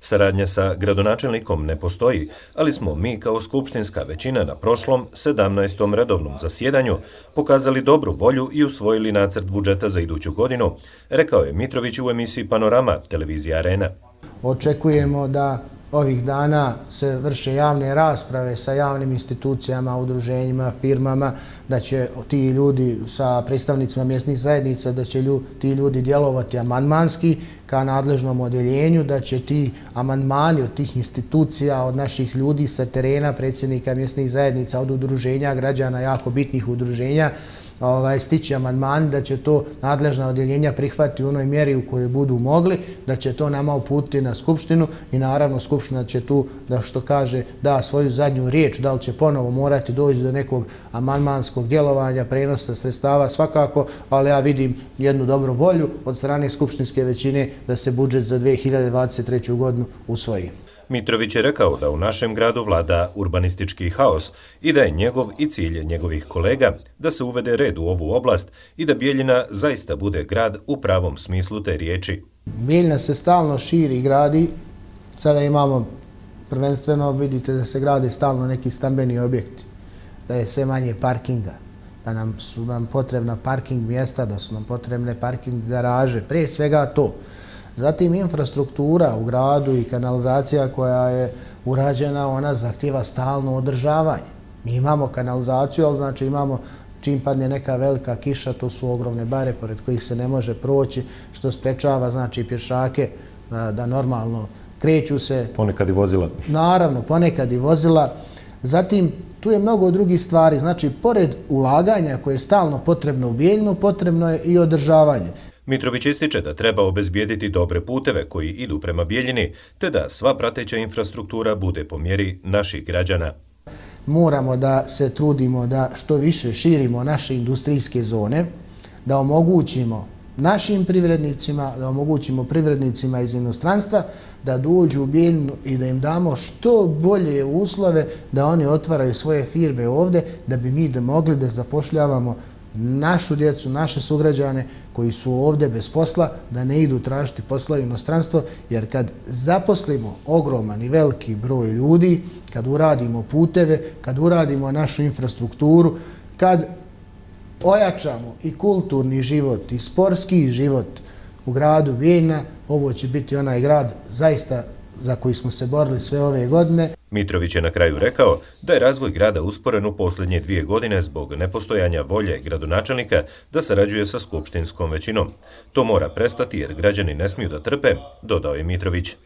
Saradnja sa gradonačelnikom ne postoji, ali smo mi kao skupštinska većina na prošlom 17. redovnom zasjedanju pokazali dobru volju i usvojili nacrt budžeta za iduću godinu, rekao je Mitrović u emisiji Panorama, televizija Arena. Očekujemo da ovih dana se vrše javne rasprave sa javnim institucijama, udruženjima, firmama, da će ti ljudi sa predstavnicima mjesnih zajednica, da će ti ljudi djelovati amandmanski ka nadležnom odjeljenju, da će ti amandmani od tih institucija, od naših ljudi sa terena, predsjednika mjesnih zajednica, od udruženja građana, jako bitnih udruženja, ovaj, stići amandman da će to nadležna odjeljenja prihvati u onoj mjeri u kojoj budu mogli, da će to nama uputiti na Skupštinu i naravno Skupština će tu, da što kaže, da svoju zadnju riječ, da li će ponovo morati doći do nekog amandmanskog djelovanja, prenosa sredstava svakako, ali ja vidim jednu dobru volju od strane Skupštinske većine da se budžet za 2023. godinu usvoji. Mitrović je rekao da u našem gradu vlada urbanistički haos i da je njegov i cilj njegovih kolega da se uvede red u ovu oblast i da Bijeljina zaista bude grad u pravom smislu te riječi. Bijeljina se stalno širi i gradi. Sada imamo prvenstveno, vidite da se grade stalno neki stambeni objekti, da je sve manje parkinga, da nam su nam potrebna parking mjesta, da su nam potrebne parking garaže, prije svega to. Zatim infrastruktura u gradu i kanalizacija koja je urađena, ona zahtjeva stalno održavanje. Mi imamo kanalizaciju, ali znači imamo čim padne neka velika kiša, to su ogromne bare pored kojih se ne može proći, što sprečava znači pješake da normalno kreću se. Ponekad i vozila. Naravno, ponekad i vozila. Zatim, tu je mnogo drugih stvari. Znači, pored ulaganja koje je stalno potrebno u Bijeljnu, potrebno je i održavanje. Mitrović ističe da treba obezbijediti dobre puteve koji idu prema Bijeljini, te da sva prateća infrastruktura bude po mjeri naših građana. Moramo da se trudimo da što više širimo naše industrijske zone, da omogućimo našim privrednicima, da omogućimo privrednicima iz inostranstva da dođu u Bijeljinu i da im damo što bolje uslove da oni otvaraju svoje firme ovde, da bi mi da mogli da zapošljavamo našu djecu, naše sugrađane koji su ovdje bez posla, da ne idu tražiti posla u inostranstvo, jer kad zaposlimo ogroman i veliki broj ljudi, kad uradimo puteve, kad uradimo našu infrastrukturu, kad ojačamo i kulturni život i sporski život u gradu Vijena, ovo će biti onaj grad zaista za koji smo se borili sve ove godine. Mitrović je na kraju rekao da je razvoj grada usporen u posljednje dvije godine zbog nepostojanja volje gradonačelnika da sarađuje sa skupštinskom većinom. To mora prestati jer građani ne smiju da trpe, dodao je Mitrović.